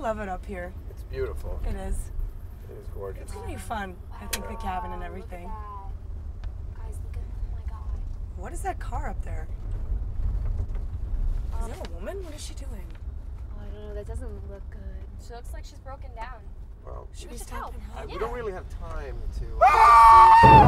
love it up here. It's beautiful. It is. It is gorgeous. It's gonna be fun. I think the cabin and everything. Look. Guys, look at oh my god. What is that car up there? Is that a woman? What is she doing? Oh, I don't know. That doesn't look good. She looks like she's broken down. Well, she we should help. help. I, yeah. we don't really have time to. Uh.